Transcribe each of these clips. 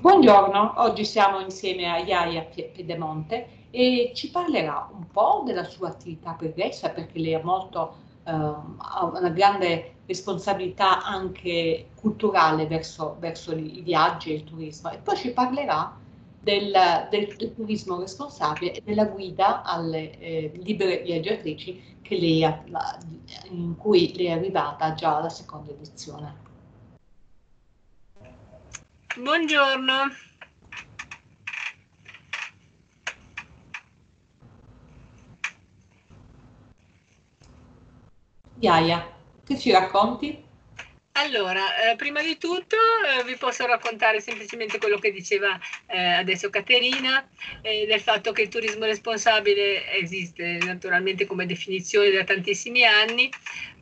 Buongiorno, oggi siamo insieme a Iaia Piedemonte e ci parlerà un po' della sua attività pregressa perché lei ha, molto, eh, ha una grande responsabilità anche culturale verso, verso i viaggi e il turismo. E poi ci parlerà del, del, del turismo responsabile e della guida alle eh, libere viaggiatrici lei ha, in cui lei è arrivata già alla seconda edizione. Buongiorno. Iaia, che ci racconti? Allora, eh, prima di tutto eh, vi posso raccontare semplicemente quello che diceva eh, adesso Caterina, eh, del fatto che il turismo responsabile esiste naturalmente come definizione da tantissimi anni,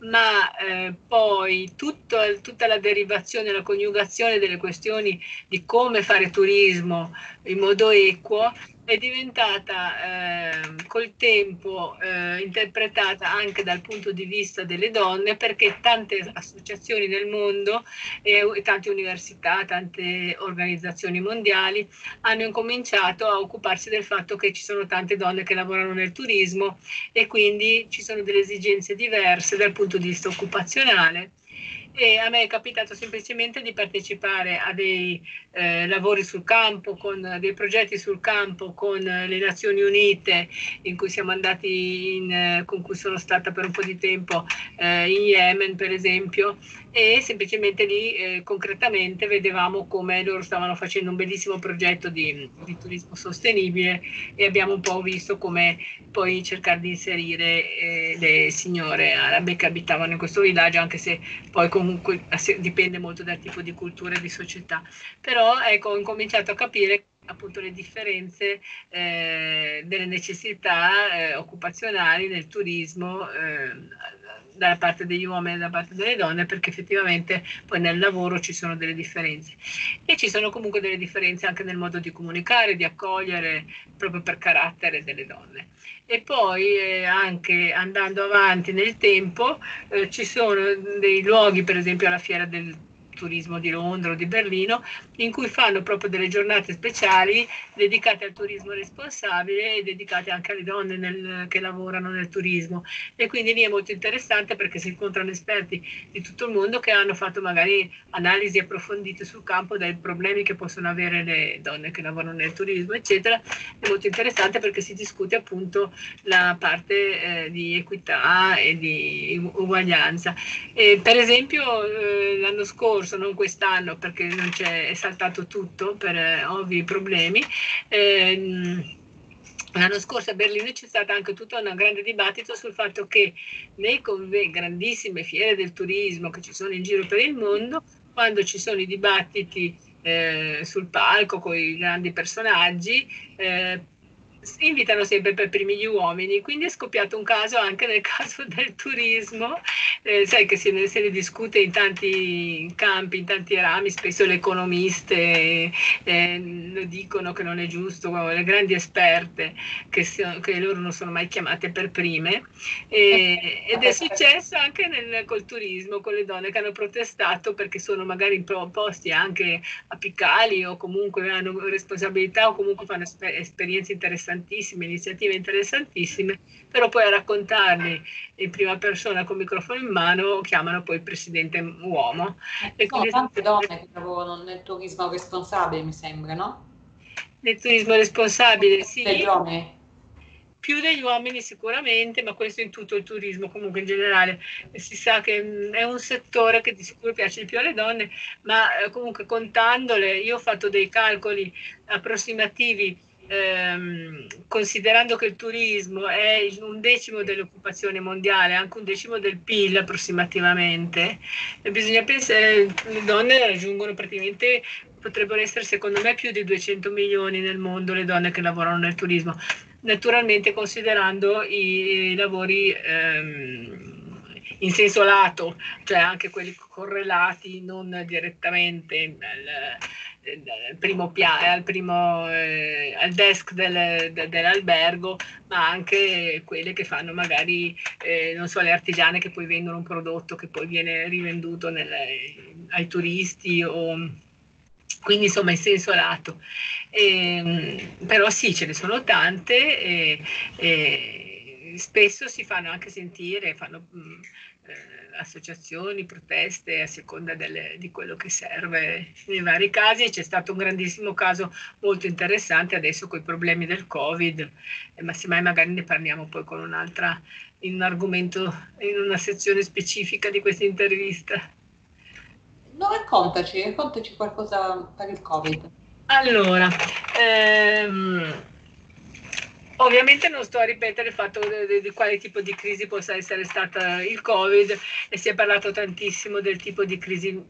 ma eh, poi tutto, tutta la derivazione, la coniugazione delle questioni di come fare turismo in modo equo è diventata eh, col tempo eh, interpretata anche dal punto di vista delle donne perché tante associazioni nel mondo e tante università, tante organizzazioni mondiali hanno incominciato a occuparsi del fatto che ci sono tante donne che lavorano nel turismo e quindi ci sono delle esigenze diverse dal punto di vista occupazionale e a me è capitato semplicemente di partecipare a dei eh, lavori sul campo, con dei progetti sul campo con le Nazioni Unite in cui siamo andati, in, con cui sono stata per un po' di tempo eh, in Yemen per esempio e semplicemente lì eh, concretamente vedevamo come loro stavano facendo un bellissimo progetto di, di, turismo sostenibile e abbiamo un po' visto come poi cercare di inserire eh, le signore arabe che abitavano in questo villaggio anche se poi comunque dipende molto dal tipo di cultura e di società. Però ecco ho incominciato a capire appunto le differenze eh, delle necessità eh, occupazionali nel turismo eh, dalla parte degli uomini e dalla parte delle donne perché effettivamente poi nel lavoro ci sono delle differenze e ci sono comunque delle differenze anche nel modo di comunicare, di accogliere proprio per carattere delle donne. E poi eh, anche andando avanti nel tempo eh, ci sono dei luoghi, per esempio alla fiera del turismo di Londra o di Berlino, in cui fanno proprio delle giornate speciali dedicate al turismo responsabile e dedicate anche alle donne nel, che lavorano nel turismo. E quindi lì è molto interessante perché si incontrano esperti di tutto il mondo che hanno fatto magari analisi approfondite sul campo dei problemi che possono avere le donne che lavorano nel turismo, eccetera. È molto interessante perché si discute appunto la parte eh, di equità e di uguaglianza. E per esempio eh, l'anno scorso scorso, non quest'anno perché non c'è, è saltato tutto per eh, ovvi problemi. Eh, L'anno scorso a Berlino c'è stato anche tutto un grande dibattito sul fatto che nei grandissime fiere del turismo che ci sono in giro per il mondo, quando ci sono i dibattiti eh, sul palco con i grandi personaggi, eh, invitano sempre per primi gli uomini, quindi è scoppiato un caso anche nel caso del turismo, eh, sai che se ne, se ne, discute in tanti campi, in tanti rami, spesso le economiste eh, dicono che non è giusto, le grandi esperte che, so, che loro non sono mai chiamate per prime. E, ed è successo anche nel, col turismo, con le donne che hanno protestato perché sono magari in posti anche apicali o comunque hanno responsabilità o comunque fanno esper- esperienze interessanti interessantissime, iniziative interessantissime, però poi a raccontarli in prima persona con microfono in mano chiamano poi il presidente uomo. E sono tante donne che lavorano nel turismo responsabile, mi sembra, no? Nel turismo responsabile, sì. Degli uomini più degli uomini sicuramente, ma questo in tutto il turismo, comunque in generale si sa che è un settore che di sicuro piace di più alle donne, ma eh, comunque contandole, io ho fatto dei calcoli approssimativi ehm, considerando che il turismo è un decimo dell'occupazione mondiale, anche un decimo del PIL approssimativamente, bisogna pensare, le donne raggiungono praticamente, potrebbero essere secondo me più di 200 milioni nel mondo le donne che lavorano nel turismo, naturalmente considerando i lavori... Ehm, in senso lato, cioè anche quelli correlati non direttamente al, al primo piano, al, eh, al desk del, de, dell'albergo, ma anche quelle che fanno magari, eh, non so, le artigiane che poi vendono un prodotto che poi viene rivenduto nelle, ai turisti o quindi insomma in senso lato. E, ehm, però sì, ce ne sono tante e, e spesso si fanno anche sentire, fanno eh, associazioni, proteste a seconda delle, di quello che serve nei vari casi c'è stato un grandissimo caso molto interessante adesso con i problemi del Covid, eh, ma semmai magari ne parliamo poi con un'altra, in un argomento, in una sezione specifica di questa intervista. No, raccontaci, raccontaci qualcosa per il Covid. Allora, ehm, ovviamente non sto a ripetere il fatto di, di, quale tipo di crisi possa essere stata il Covid e si è parlato tantissimo del tipo di crisi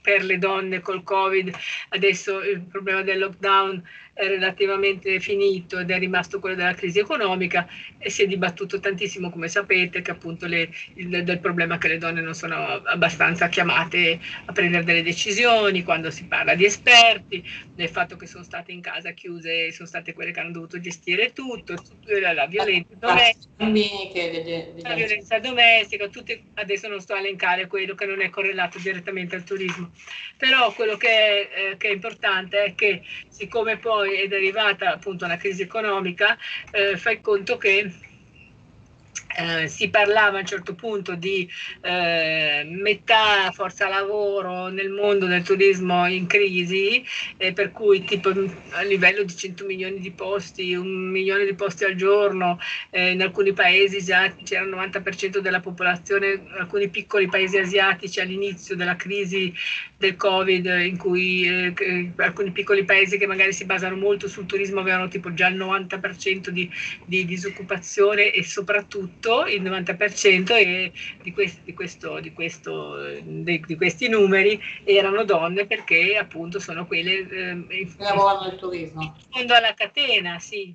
per le donne col Covid, adesso il problema del lockdown relativamente finito ed è rimasto quello della crisi economica e si è dibattuto tantissimo, come sapete, che appunto le, il, del problema che le donne non sono abbastanza chiamate a prendere delle decisioni quando si parla di esperti, del fatto che sono state in casa chiuse sono state quelle che hanno dovuto gestire tutto, tutto la, la violenza domestica, la violenza domestica, tutte, adesso non sto a elencare quello che non è correlato direttamente al turismo, però quello che è, eh, che è importante è che siccome poi poi è derivata appunto una crisi economica, eh, fai conto che eh, si parlava a un certo punto di eh, metà forza lavoro nel mondo del turismo in crisi, eh, per cui tipo a livello di 100 milioni di posti, un milione di posti al giorno, eh, in alcuni paesi già c'era il 90% della popolazione, alcuni piccoli paesi asiatici all'inizio della crisi del Covid, in cui eh, alcuni piccoli paesi che magari si basano molto sul turismo avevano tipo già il 90% di, di disoccupazione e soprattutto tutto il 90% e di, questi, di, questo, di, questo, di, questi numeri erano donne perché appunto sono quelle eh, turismo. In fondo alla catena, sì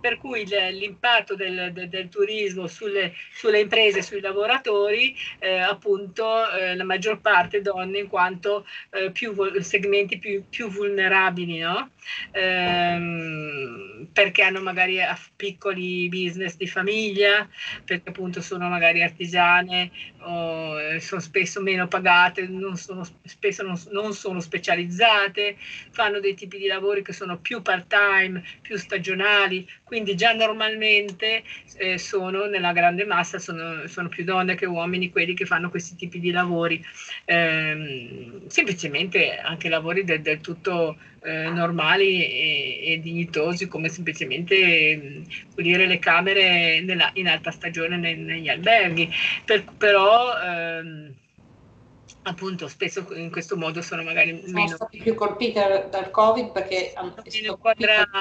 per cui l'impatto del, del, del turismo sulle, sulle, imprese, sui lavoratori, eh, appunto eh, la maggior parte donne in quanto eh, più segmenti più, più vulnerabili, no? ehm, perché hanno magari piccoli business di famiglia, perché appunto sono magari artigiane, o, eh, sono spesso meno pagate, non sono, spesso non, non sono specializzate, fanno dei tipi di lavori che sono più part-time, più stagionali, quindi già normalmente eh, sono nella grande massa, sono, sono, più donne che uomini quelli che fanno questi tipi di lavori, eh, semplicemente anche lavori del, del tutto eh, normali e, e, dignitosi come semplicemente pulire le camere nella, in alta stagione nei, negli alberghi, per, però ehm, appunto spesso in questo modo sono magari sono meno... stati più colpiti dal covid perché hanno il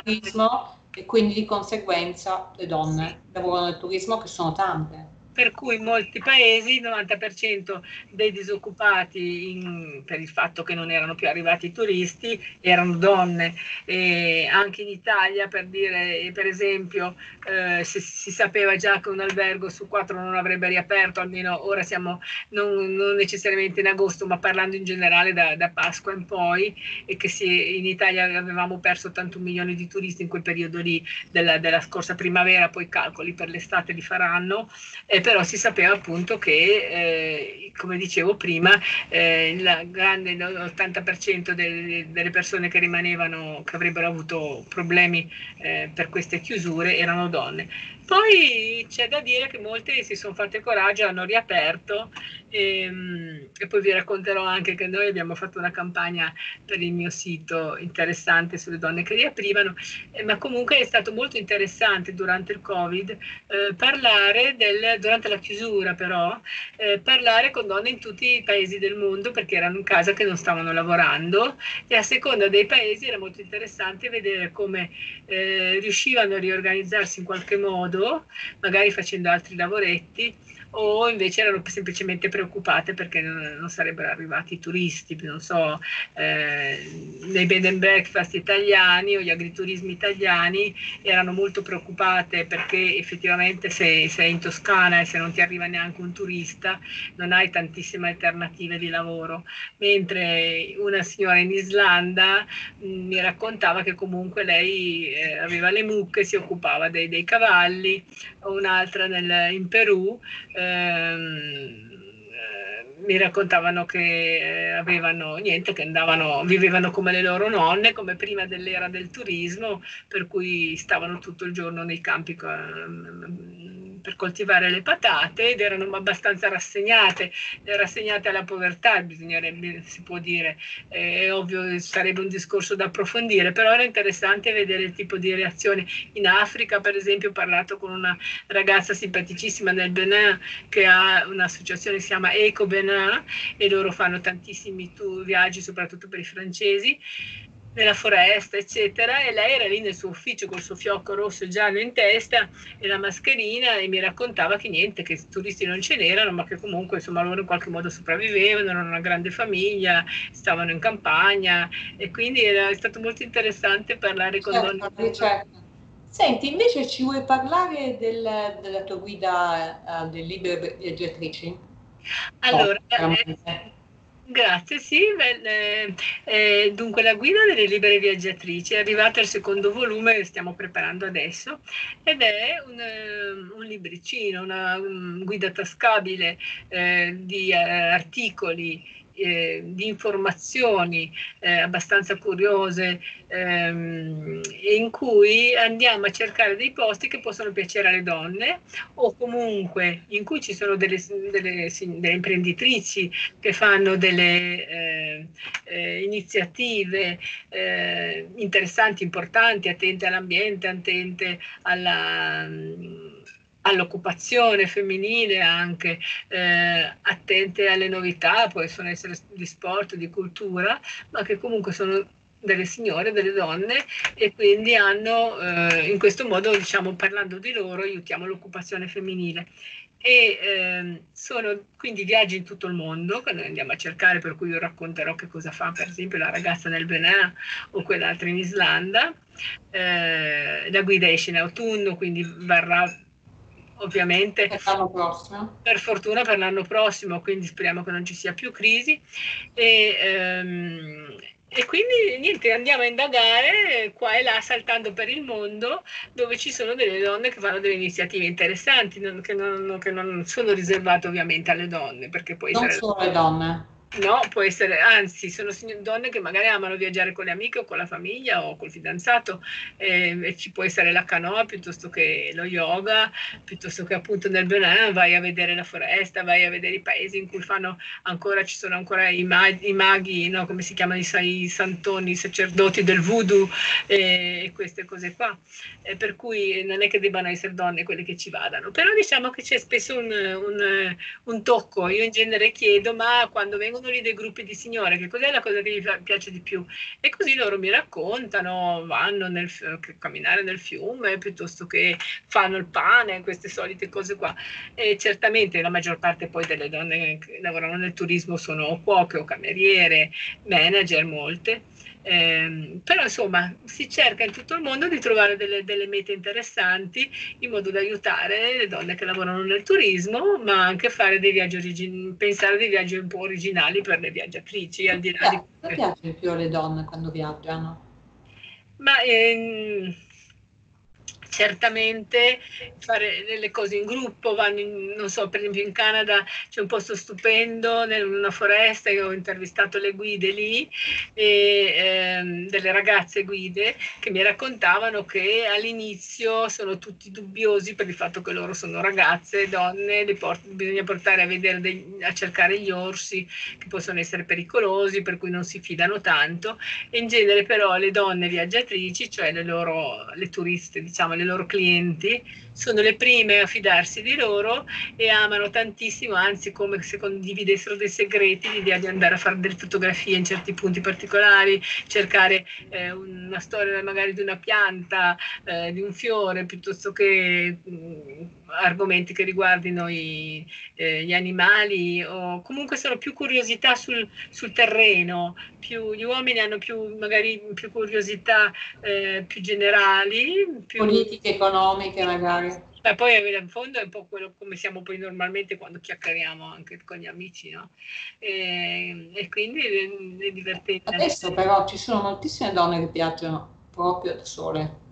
turismo e quindi di conseguenza le donne lavorano nel turismo che sono tante per cui in molti paesi il 90% dei disoccupati in, per il fatto che non erano più arrivati i turisti erano donne. E anche in Italia per dire per esempio eh, si, si, sapeva già che un albergo su quattro non avrebbe riaperto almeno ora siamo non, non necessariamente in agosto ma parlando in generale da, da Pasqua in poi e che si, in Italia avevamo perso 81 milioni di turisti in quel periodo lì della, della scorsa primavera poi calcoli per l'estate li faranno eh, però si sapeva appunto che, eh, come dicevo prima, eh, il grande l'80% delle, delle, persone che rimanevano, che avrebbero avuto problemi eh, per queste chiusure, erano donne. Poi c'è da dire che molte si sono fatte coraggio, hanno riaperto e, ehm, e, poi vi racconterò anche che noi abbiamo fatto una campagna per il mio sito interessante sulle donne che riaprivano, eh, ma comunque è stato molto interessante durante il Covid eh, parlare del, durante la chiusura però, eh, parlare con donne in tutti i paesi del mondo perché erano in casa che non stavano lavorando e a seconda dei paesi era molto interessante vedere come eh, riuscivano a riorganizzarsi in qualche modo modo, magari facendo altri lavoretti, o invece erano semplicemente preoccupate perché non, non sarebbero arrivati i turisti, non so, eh, nei bed and breakfast italiani o gli agriturismi italiani erano molto preoccupate perché effettivamente se sei in Toscana e se non ti arriva neanche un turista non hai tantissime alternative di lavoro, mentre una signora in Islanda mh, mm, mi raccontava che comunque lei eh, aveva le mucche, si occupava dei, dei cavalli, un'altra nel, in Perù. Ehm, mi raccontavano che eh, avevano niente, che andavano, vivevano come le loro nonne, come prima dell'era del turismo, per cui stavano tutto il giorno nei campi per coltivare le patate ed erano abbastanza rassegnate, rassegnate alla povertà, bisognerebbe, si può dire, eh, è ovvio, sarebbe un discorso da approfondire, però era interessante vedere il tipo di reazione. In Africa, per esempio, ho parlato con una ragazza simpaticissima nel Benin che ha un'associazione che si chiama Eco Benin e loro fanno tantissimi tour, viaggi, soprattutto per i francesi nella foresta, eccetera, e lei era lì nel suo ufficio col suo fiocco rosso e giallo in testa e la mascherina e mi raccontava che niente, che turisti non ce n'erano, ma che comunque insomma loro in qualche modo sopravvivevano, erano una grande famiglia, stavano in campagna e quindi era stato molto interessante parlare con certo, donne. Certo. Senti, invece ci vuoi parlare del, della tua guida uh, del libero viaggiatrici? Allora, eh, Grazie, sì. Beh, eh, dunque, la guida delle libere viaggiatrici è arrivata al secondo volume che stiamo preparando adesso ed è un, eh, un libricino, una un guida tascabile eh, di eh, articoli eh, di informazioni eh, abbastanza curiose ehm, in cui andiamo a cercare dei posti che possono piacere alle donne o comunque in cui ci sono delle, delle, delle imprenditrici che fanno delle eh, eh iniziative eh, interessanti, importanti, attente all'ambiente, attente alla all'occupazione femminile anche, eh, attente alle novità, possono essere di sport, di cultura, ma che comunque sono delle signore, delle donne e quindi hanno eh, in questo modo, diciamo, parlando di loro, aiutiamo l'occupazione femminile. E eh, sono quindi viaggi in tutto il mondo che noi andiamo a cercare, per cui io racconterò che cosa fa per esempio la ragazza nel Benin o quell'altra in Islanda. Eh, la guida esce in autunno, quindi varrà ovviamente per l'anno prossimo. Per fortuna per l'anno prossimo, quindi speriamo che non ci sia più crisi. E, ehm, e quindi niente, andiamo a indagare qua e là, saltando per il mondo, dove ci sono delle donne che fanno delle iniziative interessanti, non, che, non, che, non, sono riservate ovviamente alle donne. Perché poi non solo alle donne No, può essere, anzi, sono donne che magari amano viaggiare con le amiche o con la famiglia o col fidanzato eh, e ci può essere la canoa piuttosto che lo yoga, piuttosto che appunto nel Benin vai a vedere la foresta, vai a vedere i paesi in cui fanno ancora, ci sono ancora i, maghi, i maghi no, come si chiamano i, i, santoni, i sacerdoti del voodoo eh, e queste cose qua. Eh, per cui non è che debbano essere donne quelle che ci vadano, però diciamo che c'è spesso un, un, un tocco. Io in genere chiedo, ma quando vengono vengono lì dei gruppi di signore, che cos'è la cosa che gli piace di più? E così loro mi raccontano, vanno nel, camminare nel fiume piuttosto che fanno il pane, queste solite cose qua. E certamente la maggior parte poi delle donne che lavorano nel turismo sono cuoche o cameriere, manager, molte eh, però insomma si cerca in tutto il mondo di trovare delle, delle, mete interessanti in modo da aiutare le donne che lavorano nel turismo, ma anche fare dei viaggi origin- pensare dei viaggi un po' originali per le viaggiatrici. Al di là eh, di... piace più alle donne quando viaggiano? Ma ehm, certamente fare delle cose in gruppo, vanno in, non so, per esempio in Canada c'è un posto stupendo, in una foresta, io ho intervistato le guide lì, e, ehm, delle ragazze guide che mi raccontavano che all'inizio sono tutti dubbiosi per il fatto che loro sono ragazze, donne, port- bisogna portare a, vedere dei, a cercare gli orsi che possono essere pericolosi, per cui non si fidano tanto, e in genere però le donne viaggiatrici, cioè le loro, le turiste, diciamo, le loro clienti, sono le prime a fidarsi di loro e amano tantissimo, anzi come se condividessero dei segreti, l'idea di andare a fare delle fotografie in certi punti particolari, cercare eh, una storia magari di una pianta, eh, di un fiore, piuttosto che mh, mm, argomenti che riguardino i, eh, gli animali o comunque sono più curiosità sul, sul terreno, più, gli uomini hanno più magari più curiosità eh, più generali. Più... Politiche, economiche magari. Beh, poi in fondo è un po' quello come siamo poi normalmente quando chiacchieriamo anche con gli amici, no? E, e quindi è, è divertente. Adesso però ci sono moltissime donne che piacciono proprio da sole.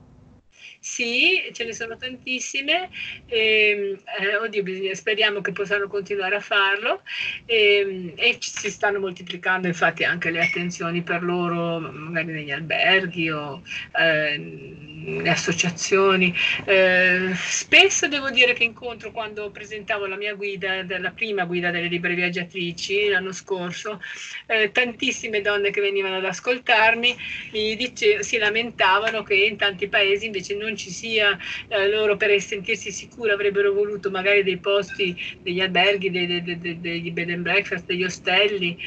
Sì, ce ne sono tantissime, e, eh, oddio, bisogna, speriamo che possano continuare a farlo e, e, si stanno moltiplicando infatti anche le attenzioni per loro, magari negli alberghi o eh, le associazioni. Eh, spesso devo dire che incontro quando presentavo la mia guida, la prima guida delle libere viaggiatrici l'anno scorso, eh, tantissime donne che venivano ad ascoltarmi mi dice, si lamentavano che in tanti paesi invece non ci sia, eh, loro per sentirsi sicure avrebbero voluto magari dei posti, degli alberghi, dei, dei, dei, degli bed and breakfast, degli ostelli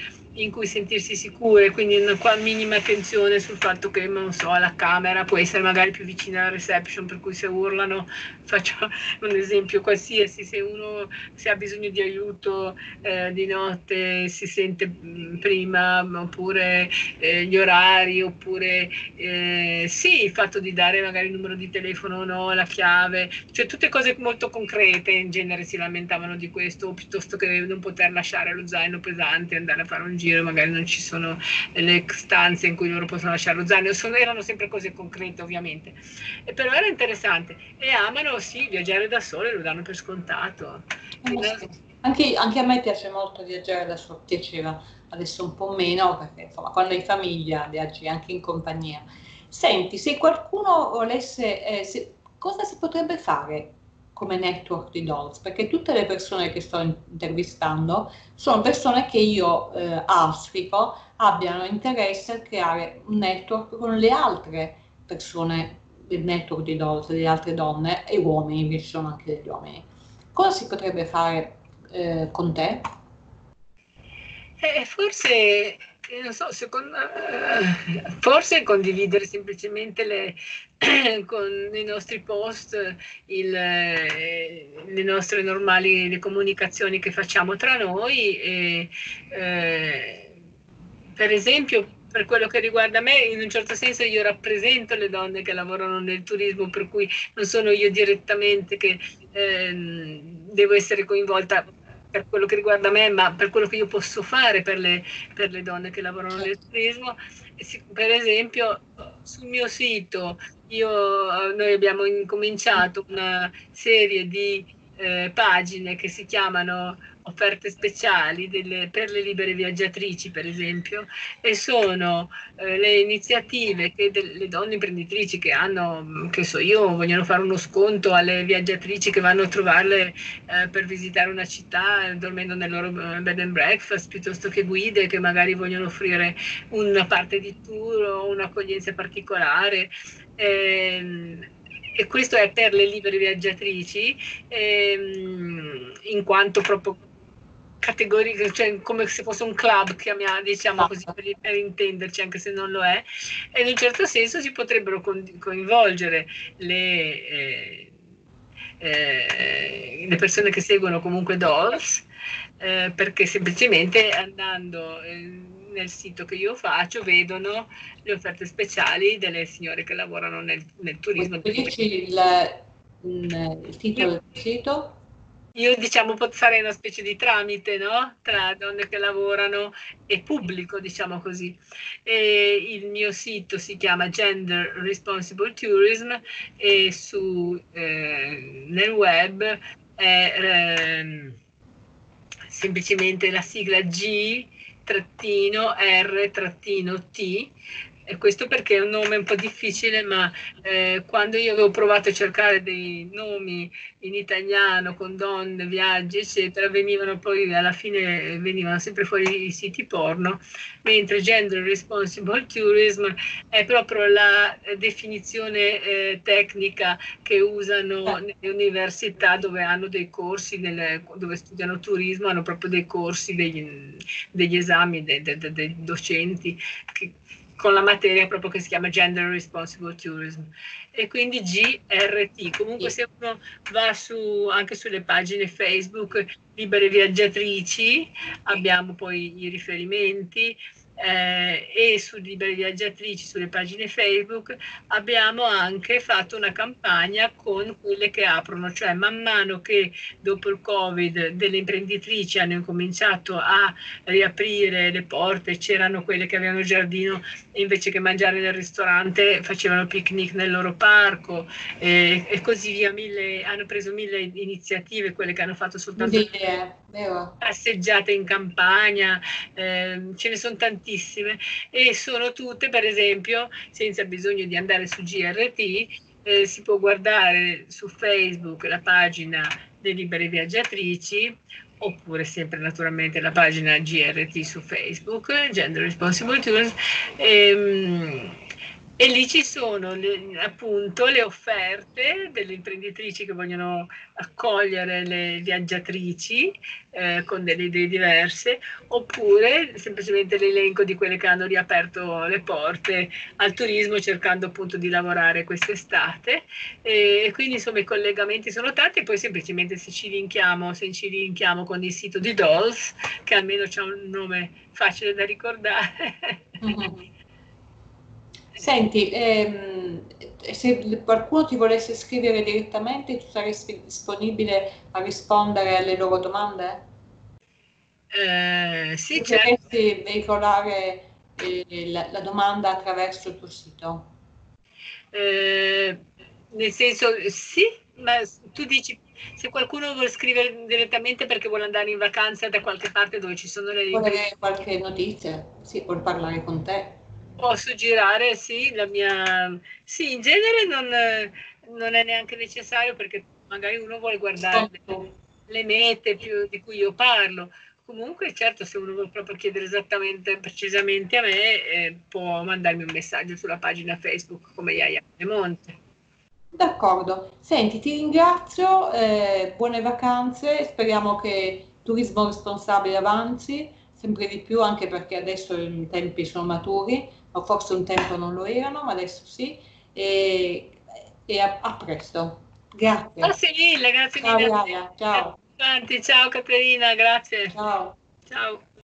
in cui sentirsi sicure, quindi una qua minima attenzione sul fatto che, non so, la camera può essere magari più vicina alla reception, per cui se urlano, faccio un esempio qualsiasi, se uno se ha bisogno di aiuto eh, di notte si sente mm, prima, oppure eh, gli orari, oppure eh, sì, il fatto di dare magari il numero di telefono o no, la chiave, cioè tutte cose molto concrete, in genere si lamentavano di questo, piuttosto che non poter lasciare lo zaino pesante e andare a fare un giro giro, magari non ci sono le stanze in cui loro possono lasciare lo zaino, sono, erano sempre cose concrete ovviamente, e però era interessante. E amano sì viaggiare da sole, lo danno per scontato. Anche, anche, a me piace molto viaggiare da solo, piaceva adesso un po' meno perché insomma quando hai famiglia viaggi anche in compagnia. Senti, se qualcuno volesse, eh, se, cosa si potrebbe fare come network di dolls, perché tutte le persone che sto intervistando sono persone che io eh, auspico abbiano interesse a creare un network con le altre persone del network di dolls, le altre donne e uomini, invece sono anche degli uomini. Cosa si potrebbe fare eh, con te? Eh, forse non so, secondo, eh, forse condividere semplicemente le, con i nostri post il, le nostre normali le comunicazioni che facciamo tra noi e, eh, per esempio per quello che riguarda me, in un certo senso io rappresento le donne che lavorano nel turismo, per cui non sono io direttamente che eh, devo essere coinvolta per quello che riguarda me, ma per quello che io posso fare per le, per le donne che lavorano nel certo. turismo. Per esempio, sul mio sito. Io, noi abbiamo incominciato una serie di eh, pagine che si chiamano offerte speciali delle, per le libere viaggiatrici, per esempio, e sono eh, le iniziative che delle donne imprenditrici che hanno, che so io, vogliono fare uno sconto alle viaggiatrici che vanno a trovarle eh, per visitare una città dormendo nel loro eh, bed and breakfast, piuttosto che guide che magari vogliono offrire una parte di tour o un'accoglienza particolare. Eh, e questo è per le libere viaggiatrici, ehm, in quanto proprio categoriche, cioè come se fosse un club, chiamiamo, diciamo così, per, per, intenderci, anche se non lo è, e in un certo senso si potrebbero coinvolgere le, eh, eh, le persone che seguono comunque Dolls, eh, perché semplicemente andando nel sito che io faccio vedono le offerte speciali delle signore che lavorano nel, nel turismo. Dici il, il titolo del sito? Io diciamo sarei una specie di tramite no? tra donne che lavorano e pubblico, diciamo così. E il mio sito si chiama Gender Responsible Tourism e su, eh, nel web è eh, semplicemente la sigla G trattino R trattino T e questo perché è un nome un po' difficile, ma eh, quando io avevo provato a cercare dei nomi in italiano con donne, viaggi, eccetera, venivano poi alla fine venivano sempre fuori i siti porno, mentre Gender Responsible Tourism è proprio la definizione eh, tecnica che usano nelle università dove hanno dei corsi, nelle, dove studiano turismo, hanno proprio dei corsi, degli, degli esami dei, dei, dei docenti che con la materia proprio che si chiama Gender Responsible Tourism. E quindi GRT. Comunque se uno va su, anche sulle pagine Facebook Libere Viaggiatrici, abbiamo poi i riferimenti, eh, e su Libere Viaggiatrici, sulle pagine Facebook, abbiamo anche fatto una campagna con quelle che aprono, cioè man mano che dopo il Covid delle imprenditrici hanno incominciato a riaprire le porte, c'erano quelle che avevano il giardino e invece che mangiare nel ristorante facevano picnic nel loro parco eh, e così via, mille, hanno preso mille iniziative, quelle che hanno fatto soltanto passeggiate in campagna, eh, ce ne sono tantissime tantissime e sono tutte, per esempio, senza bisogno di andare su GRT, eh, si può guardare su Facebook la pagina delle libere viaggiatrici oppure sempre naturalmente la pagina GRT su Facebook, Gender Responsible Tours. Ehm, e lì ci sono le, appunto le offerte delle imprenditrici che vogliono accogliere le viaggiatrici eh, con delle idee diverse, oppure semplicemente l'elenco di quelle che hanno riaperto le porte al turismo cercando appunto di lavorare quest'estate. E, quindi insomma i collegamenti sono tanti, e poi semplicemente se ci linkiamo, se ci linkiamo con il sito di Dolls, che almeno c'è un nome facile da ricordare. Mm-hmm Senti, ehm, se qualcuno ti volesse scrivere direttamente, tu saresti disponibile a rispondere alle loro domande? Eh, sì, certo. Potresti veicolare eh, la, la, domanda attraverso il tuo sito? Eh, nel senso, sì, ma tu dici se qualcuno vuole scrivere direttamente perché vuole andare in vacanza da qualche parte dove ci sono le. Vuole qualche notizia, sì, vuole parlare con te. Posso girare, sì, la mia... Sì, in genere non, non è neanche necessario perché magari uno vuole guardare le, le mete più di cui io parlo. Comunque, certo, se uno vuole proprio chiedere esattamente, precisamente a me, eh, può mandarmi un messaggio sulla pagina Facebook come Iaia Monte. D'accordo. Senti, ti ringrazio, eh, buone vacanze, speriamo che il turismo responsabile avanzi sempre di più, anche perché adesso i tempi sono maturi o forse un tempo non lo erano, ma adesso sì, e, e a, a, presto. Grazie. Grazie mille, grazie ciao, mille. Ciao. Ciao Caterina, grazie. Ciao. Ciao.